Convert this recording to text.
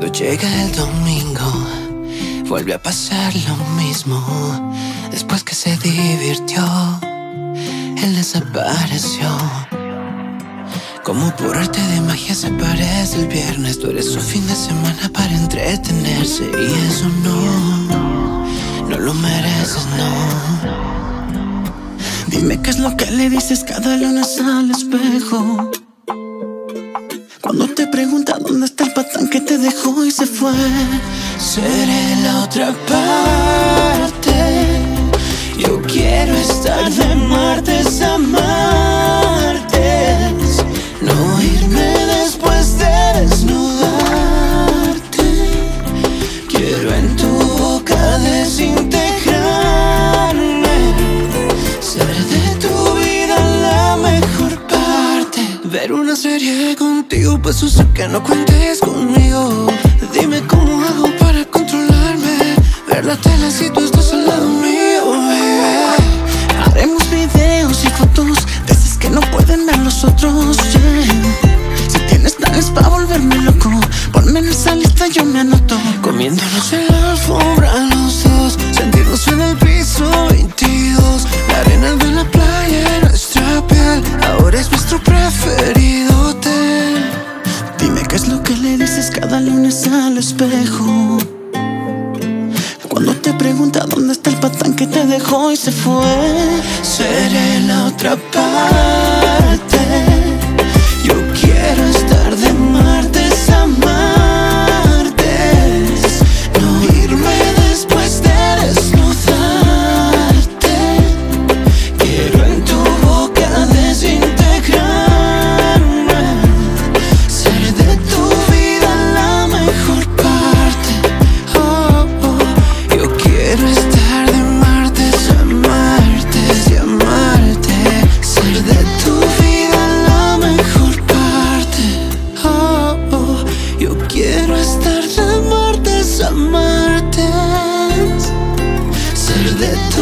Llega el domingo, vuelve a pasar lo mismo. Después que se divirtió, él desapareció. Como por arte de magia se parece el viernes. Tú eres su fin de semana para entretenerse. Y eso no, no lo mereces, no. Dime qué es lo que le dices cada lunes al espejo. Te pregunta dónde está el patán que te dejó y se fue. Seré la otra parte. Yo quiero estar de martes serie contigo, pues sé que no cuentes conmigo. Dime cómo hago para controlarme. Ver la tele si tú estás al lado mío. Haremos videos y fotos de esas que no pueden ver los otros. Si tienes planes para volverme loco, ponme en esa lista, yo me anoto. Comiéndonos en la alfombra los dos Sentirnos en el piso 22 La arena de la playa nuestra piel Ahora es nuestro preferido lo que le dices cada lunes al espejo. Cuando te pregunta dónde está el patán que te dejó y se fue. Seré la otra parte estar de martes a martes, ser de